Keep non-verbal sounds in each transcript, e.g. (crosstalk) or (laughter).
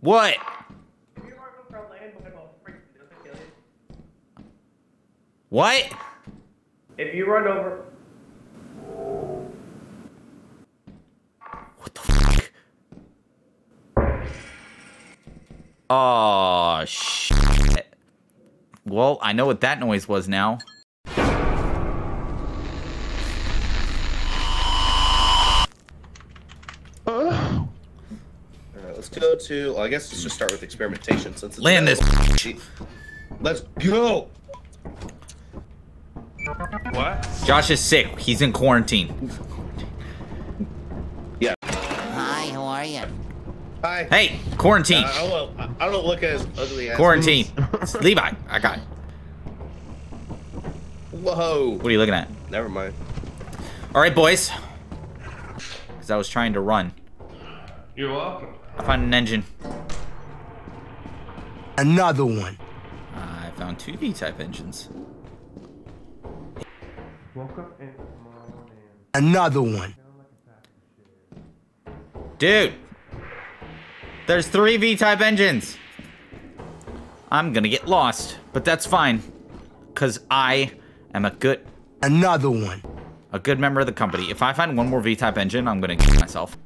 What? What? If you run over, What the fuck? Oh, shit. Well, I know what that noise was now. To. Well, I guess let's just start with experimentation since it's Land this. Let's go. What? Josh is sick. He's in quarantine. Yeah. Hi, how are you? Hi. Hey, quarantine. Uh, I don't. know- I don't look as ugly as. Quarantine. (laughs) Levi, I got it. Whoa. What are you looking at? Never mind. All right, boys. Because I was trying to run. You're welcome. I found an engine. Another one. I found two V-type engines. Woke up in the morning. Another one. Dude! There's three V-type engines! I'm gonna get lost, but that's fine. Cause I am a good Another one. a good member of the company. If I find one more V-type engine, I'm gonna kill myself.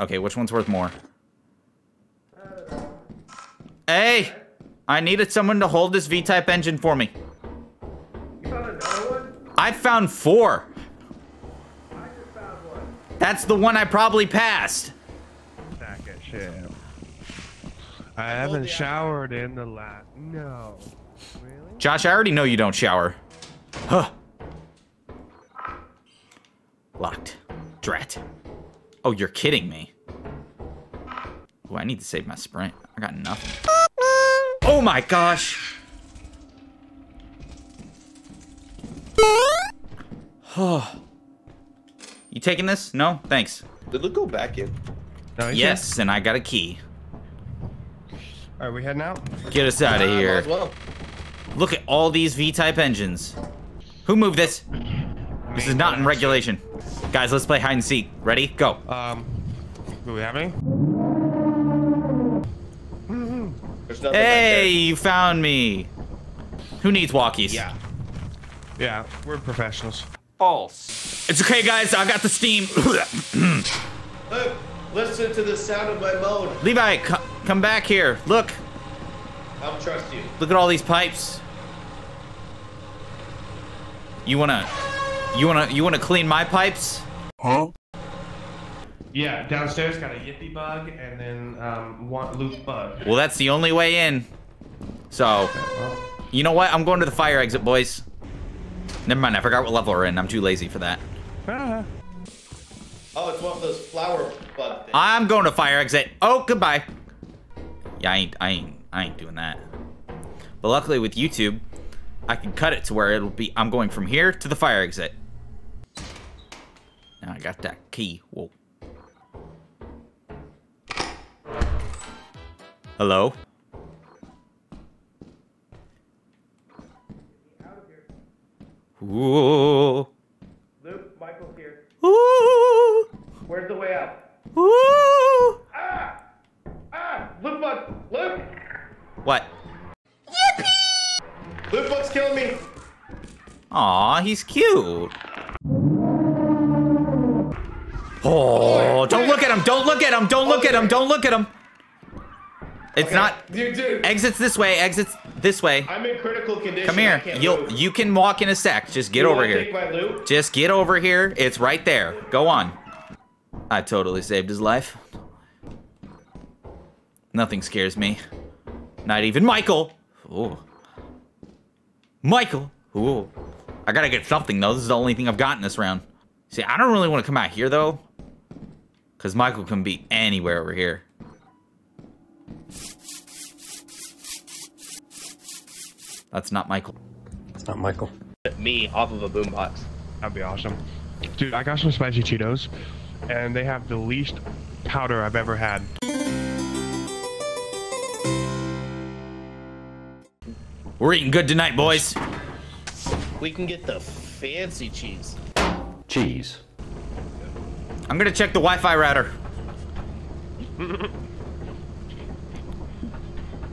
Okay, which one's worth more? Hey! I needed someone to hold this V-type engine for me. you found another one? I found four. I just found one. That's the one I probably passed. Sack of shit. I haven't showered in the last. No. Really? Josh, I already know you don't shower. Huh. Locked. Drat. Oh, you're kidding me. Oh, I need to save my sprint. I got nothing. Oh my gosh. Oh. you taking this? No? Thanks. Did it go back in? No, he's Yes, and I got a key. here. Are we heading out? Get us out of Uh, here. well. Look at all these V-type engines. Who moved this? This is not in regulation. Guys, let's play hide and seek. Ready? Go. Um, do we have any? There's nothing Hey, you found me. Who needs walkies? Yeah. Yeah, we're professionals. False. It's okay, guys. I got the steam. (clears throat) Look, listen to the sound of my moan. Levi, come back here. Look. I'll trust you. Look at all these pipes. You wanna, you wanna, you wanna clean my pipes? Yeah, downstairs got a yippy bug and then um one loot bug. Well, that's the only way in. So, you know what? I'm going to the fire exit, boys. Never mind. I forgot what level we're in. I'm too lazy for that. Oh, it's one of those flower bug things. I'm going to fire exit. Oh, goodbye. Yeah, I ain't, I ain't, I ain't doing that. But luckily with YouTube, I can cut it to where it'll be. I'm going from here to the fire exit. Now I got that key. Whoa. Hello. Ooh. Luke, Michael's here. Ooh. Where's the way out? Ooh. Ah! Ah! Luke bug! Luke! What? Loot bug's killing me. Aw, he's cute. Oh, don't look at him. Don't look at him. Don't look at him. Don't look at him. It's not. Dude, dude. Exits this way. Exits this way. I'm in critical condition. Come here. You'll you can walk in a sec. Just get You over here. Take my loot. Just get over here. It's right there. Go on. I totally saved his life. Nothing scares me. Not even Michael. Ooh. Michael. Ooh. I gotta get something though. This is the only thing I've gotten this round. See, I don't really want to come out here though. Because Michael can be anywhere over here. That's not Michael. It's not Michael. Me off of a boombox. That'd be awesome. Dude, I got some spicy Cheetos, and they have the least powder I've ever had. We're eating good tonight, boys. We can get the fancy cheese. Cheese. I'm gonna check the Wi-Fi router.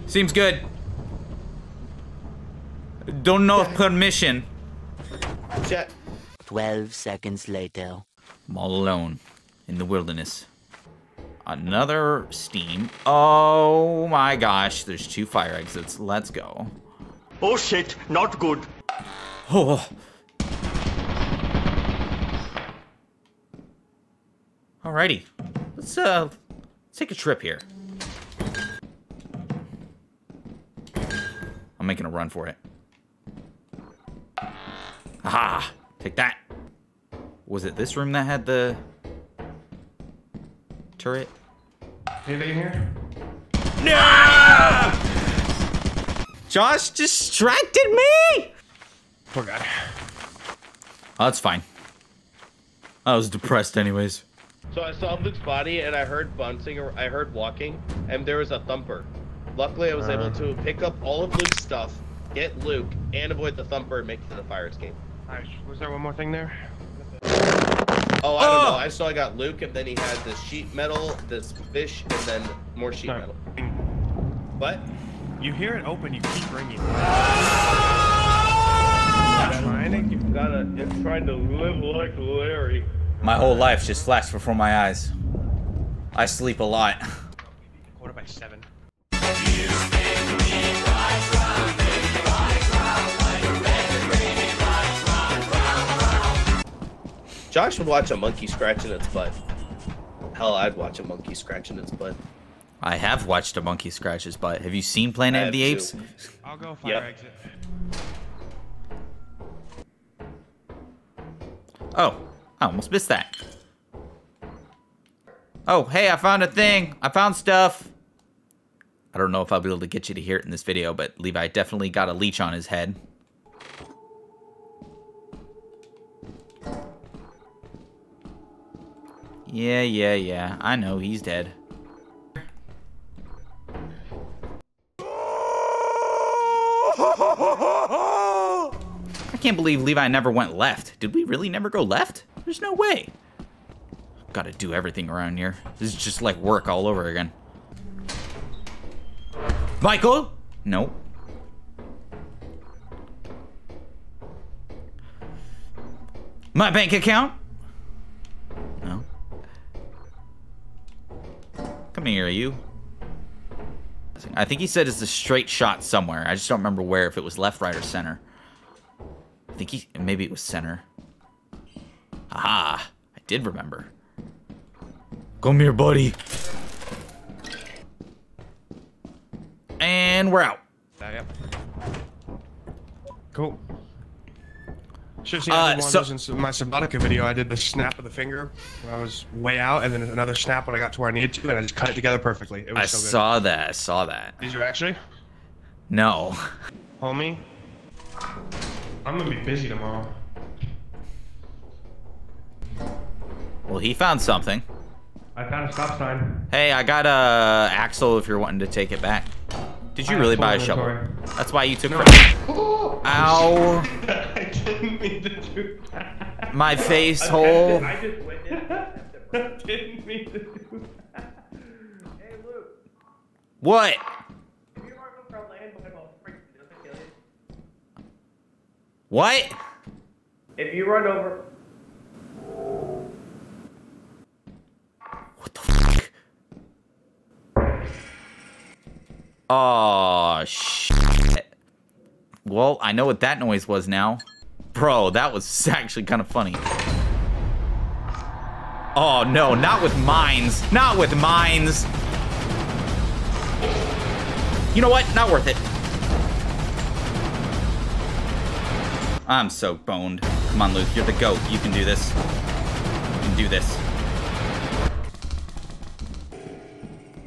Seems good. Don't know permission. Check. 12 seconds later. I'm all alone in the wilderness. Another steam. Oh my gosh, there's two fire exits. Let's go. Oh shit, not good. Oh. Alrighty. Let's uh let's take a trip here. I'm making a run for it. Aha! Take that. Was it this room that had the turret? Anything in here? No! Josh distracted me! Poor guy. Oh, that's fine. I was depressed anyways. So I saw Luke's body and I heard bouncing. or I heard walking, and there was a thumper. Luckily, I was able uh. to pick up all of Luke's stuff, get Luke, and avoid the thumper and make it to the fire escape. Nice. Was there one more thing there? Oh, I don't Oh! know. Ah! I saw I got Luke, and then he had this sheet metal, this fish, and then more sheet No. metal. What? You hear it open, you keep ringing. Ah! Trying to get- Gotta, it's trying to live like Larry. My whole life just flashed before my eyes. I sleep a lot. Quarter by seven. Josh would watch a monkey scratching its butt. Hell, I'd watch a monkey scratching its butt. I have watched a monkey scratch his butt. Have you seen Planet of the have Apes? too. I'll go fire Yep. exit. Oh, I almost missed that. Oh, hey, I found a thing. I found stuff. I don't know if I'll be able to get you to hear it in this video, but Levi definitely got a leech on his head. Yeah, yeah, yeah. I know, he's dead. (laughs) I can't believe Levi never went left. Did we really never go left? There's no way. Gotta do everything around here. This is just like work all over again. Michael? Nope. My bank account? No. Come here, you. I think he said it's a straight shot somewhere. I just don't remember where, if it was left, right, or center. I think he, maybe it was center. Aha, I did remember. Come here, buddy. And we're out. Ah, yep. Cool. Should have seen Uh, one so- those in my Subnautica video. I did the snap of the finger when I was way out, and then another snap when I got to where I needed to, and I just cut it together perfectly. It was I so good. saw that. I saw that. Did you actually? No. Homie, I'm gonna be busy tomorrow. Well, he found something. I found a stop sign. Hey, I got a axle if you're wanting to take it back. Did you I really buy a full shovel? That's why you took. No. credit. (laughs) Ow! (laughs) I didn't mean to do that. My (laughs) face hole. I just witnessed I didn't mean to do that. Hey, Luke. What? If you are from land, but I'll freak. Doesn't kill you. What? If you run over, What the fuck? Oh shit. Well, I know what that noise was now. Bro, that was (laughs) actually kind of funny. Oh no, not with mines. Not with mines. You know what? Not worth it. I'm so boned. Come on, Luke. You're the goat. You can do this. You can do this.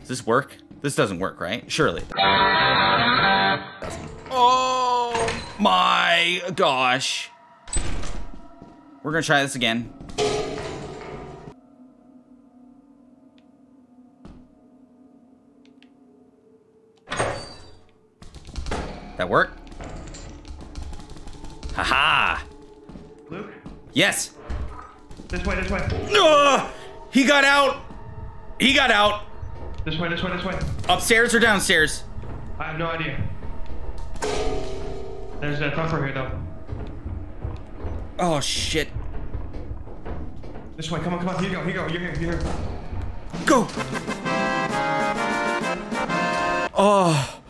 Does this work? This doesn't work, right? Surely. it doesn't. Oh my gosh. We're gonna try this again. That work? Haha! Luke, Yes! this way, this way. Ugh! He got out. He got out. This way, this way, this way. Upstairs or downstairs? I have no idea. There's a thumper here, though. Oh shit. This way, come on, come on. Here you go, here you go. You're here, you're here. Go. Oh.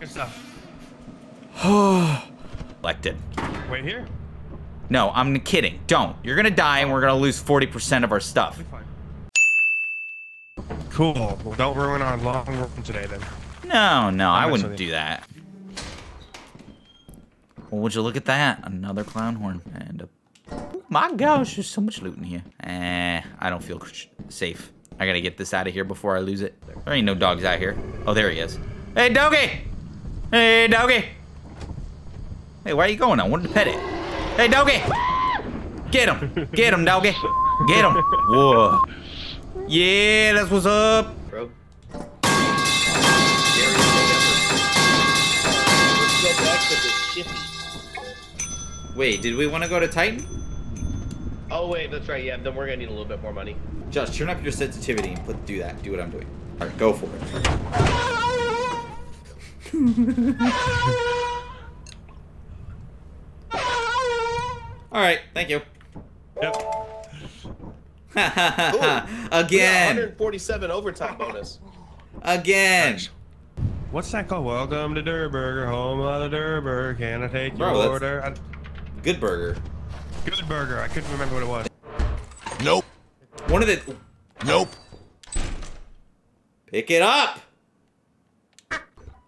Good stuff. Oh. (sighs) Elected. Wait here. No, I'm kidding. Don't. You're gonna die and we're gonna lose 40% of our stuff. Cool. Well, don't ruin our long run today, then. No, no, I wouldn't do that. Well, would you look at that? Another clown horn. And a... Oh my gosh, there's so much loot in here. Eh, I don't feel safe. I gotta get this out of here before I lose it. There ain't no dogs out here. Oh, there he is. Hey, doggy! Hey, doggy! Hey, where are you going? I wanted to pet it. Hey, doggy! Get him! Get him, doggy! Get him! Whoa. Yeah, that's what's up. bro. Scariest thing ever. Let's go back to the shippy. Wait, did we want to go to Titan? Oh wait, that's right. Yeah, then we're gonna need a little bit more money. Just turn up your sensitivity and put, do that. Do what I'm doing. All right, go for it. (laughs) All right, thank you. Yep. (laughs) Again, 147 overtime bonus. again. What's that called? Welcome to Durburger, home of the Durburger. Can I take your Bro, that's- order? I, Good burger. good burger. I couldn't remember what it was. Nope. One of the. Nope. Pick it up.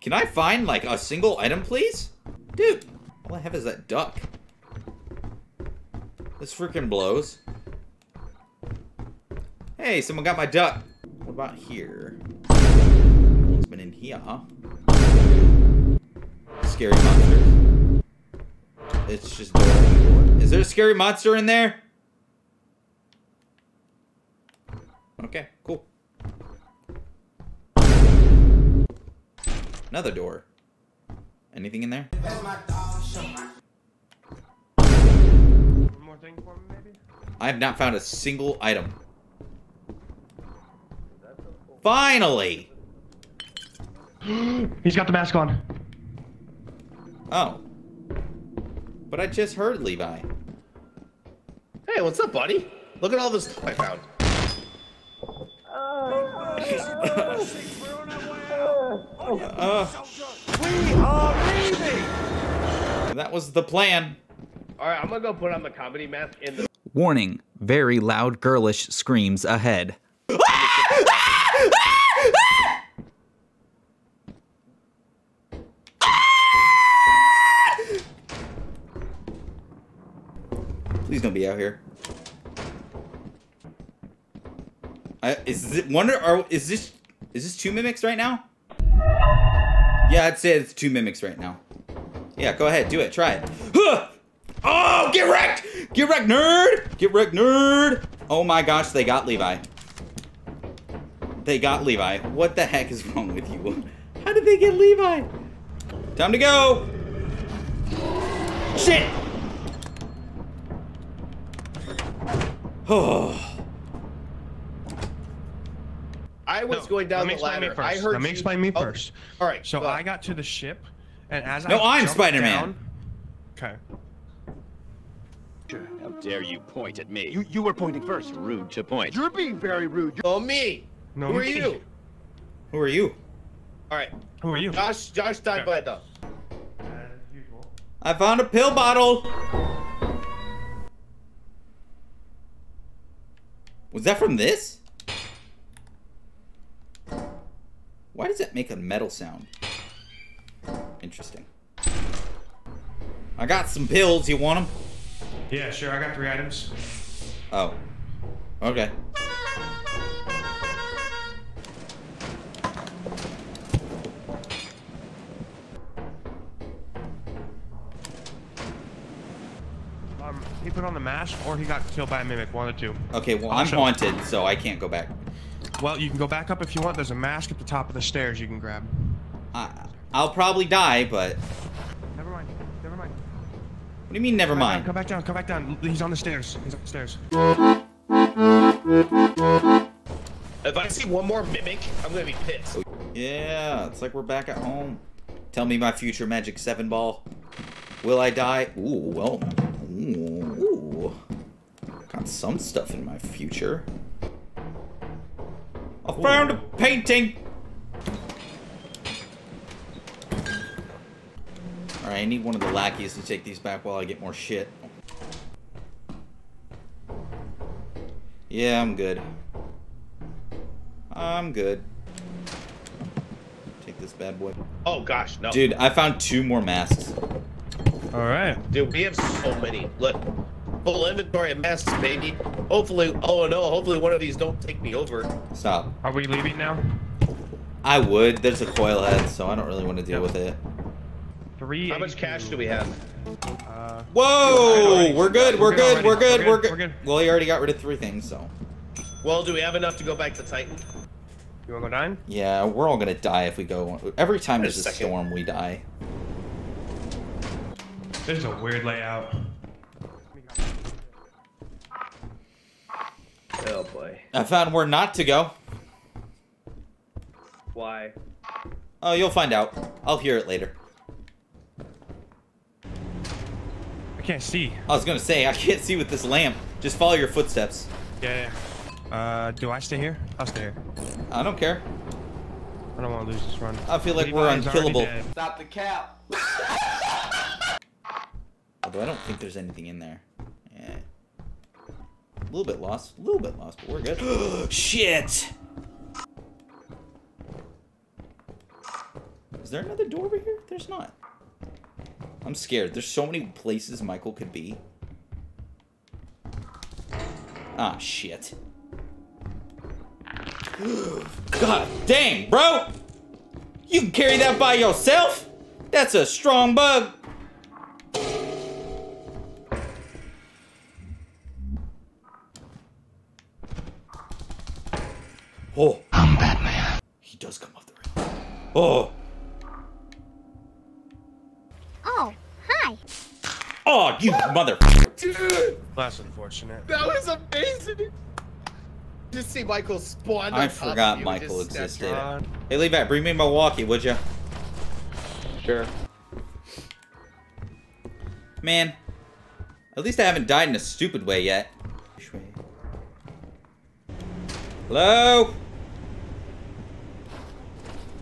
Can I find like a single item, please? Dude, all I have is that duck. This freaking blows. Hey, someone got my duck. What about here? No one's been in here. Scary monster. It's just door door. Is there a scary monster in there? Okay, cool. Another door. Anything in there? One more thing for me, maybe? I have not found a single item. Finally! He's got the mask on. Oh. But I just heard Levi. Hey, what's up, buddy? Look at all this stuff I found. Uh, (laughs) that was the plan. All right, I'm gonna go put on the comedy mask in the. Warning, very loud girlish screams ahead. Please gonna be out here. I, is it wonder or is this is this two mimics right now? Yeah, I'd say it's two mimics right now. Yeah, go ahead, do it, try it. Huh! Oh, get wrecked! Get wrecked, nerd! Get wrecked, nerd! Oh my gosh, they got Levi. They got Levi. What the heck is wrong with you? How did they get Levi? Time to go! Shit! (sighs) I was No, going down let me the explain me ladder. first. I heard Let me you- explain me Oh, first. All right. So go I got to the ship, and as No, I I'm jumped Spider-Man. down- Okay. How dare you point at me? You you were pointing first. Rude to point. You're being very rude. Oh me. No, Who are you? Who are you? All right. Who are you? Josh. Josh died by the. As usual. I found a pill bottle. Was that from this? Why does it make a metal sound? Interesting. I got some pills. You want them? Yeah, sure. I got three items. Oh. Okay. Put on the mask, or he got killed by a mimic. One of the two. Okay, well, I'll I'm haunted, so I can't go back. Well, you can go back up if you want. There's a mask at the top of the stairs you can grab. I, I'll probably die, but... Never mind. Never mind. What do you mean, never mind? Come back down. Come back down. He's on the stairs. He's on the stairs. If I see one more mimic, I'm gonna be pissed. Oh, yeah, it's like we're back at home. Tell me my future Magic 7 ball. Will I die? Ooh, well. Ooh. Got some stuff in my future. I found a painting! Alright, I need one of the lackeys to take these back while I get more shit. Yeah, I'm good. I'm good. Take this bad boy. Oh gosh, no. Dude, I found two more masks. All right. Dude, we have so many. Look, full inventory of masks, baby. Hopefully, oh no, hopefully one of these don't take me over. Stop. Are we leaving now? I would. There's a coil head, so I don't really want to deal with it. Three. How much cash do we have? Uh, Whoa! We're good. We're We're good. good We're good. We're We're good, good. we're good. Well, he already got rid of three things, so. Well, do we have enough to go back to Titan? you wanna go nine? Yeah, we're all gonna die if we go. Every time Wait a there's a storm, we die. This is a weird layout. Oh boy. I found where not to go. Why? Oh, you'll find out. I'll hear it later. I can't see. I was gonna say I can't see with this lamp. Just follow your footsteps. Yeah. yeah. Uh, do I stay here? I'll stay here. I don't care. I don't want to lose this run. I feel like we're Levi's unkillable. Stop the cap. (laughs) Although I don't think there's anything in there. Yeah. A little bit lost. A little bit lost, but we're good. (gasps) Shit! Is there another door over here? There's not. I'm scared. There's so many places Michael could be. Ah, shit. (gasps) God dang, bro! You can carry that by yourself? That's a strong bug. Oh. Oh, hi. Oh, you mother. Dude, That's unfortunate. that was amazing. Just see Michael spawn. I on top of forgot you Michael existed. you. Uh, Hey, Levi, bring me my walkie, would you? Sure. Man, at least I haven't died in a stupid way yet. Hello?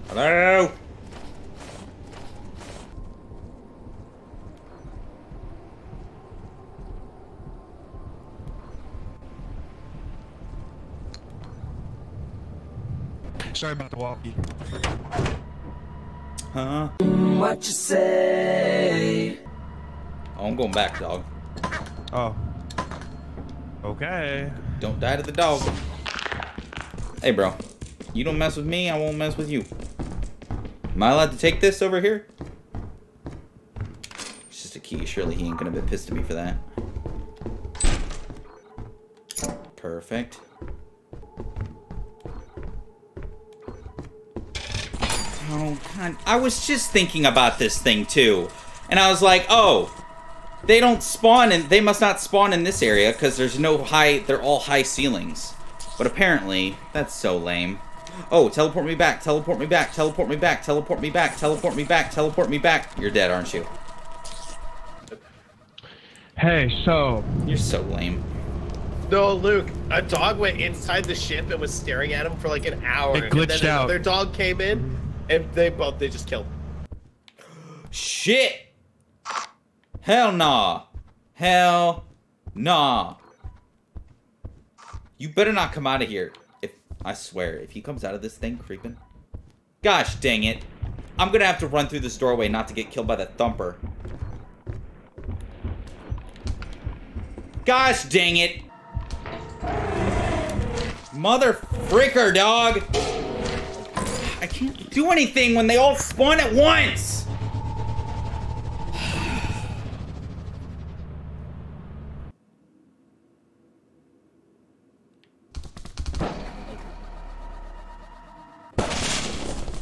Hello? sorry about the walkie. Huh? What you say? Oh, I'm going back, dog. Oh. Okay. Don't die to the dog. Hey, bro. You don't mess with me, I won't mess with you. Am I allowed to take this over here? It's just a key. Surely he ain't gonna be pissed at me for that. Perfect. Oh, God. I was just thinking about this thing, too. And I was like, oh, they don't spawn and they must not spawn in this area because there's no high they're all high ceilings but apparently that's so lame oh teleport me back teleport me back teleport me back teleport me back teleport me back teleport me back you're dead aren't you Hey, so you're so lame No, Luke. A dog went inside the ship and was staring at him for like an hour. It glitched and then out. Another dog came in, and they both they just killed. him. shit hell nah hell nah you better not come out of here if i swear if he comes out of this thing creeping gosh dang it i'm gonna have to run through this doorway not to get killed by the thumper Gosh dang it. Mother fricker, dog. I can't do anything when they all spawn at once.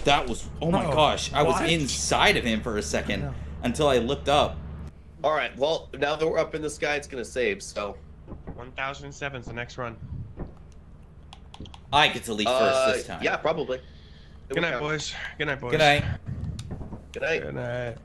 That was, oh my Oh, gosh, I was what? inside of him for a second until I looked up. All right. Well, now that we're up in the sky, it's gonna save. So 1007 is the next run. I get to leave Uh, first this time. Yeah, probably. Good night, boys. Good night, boys. Good night. Good night. Good night.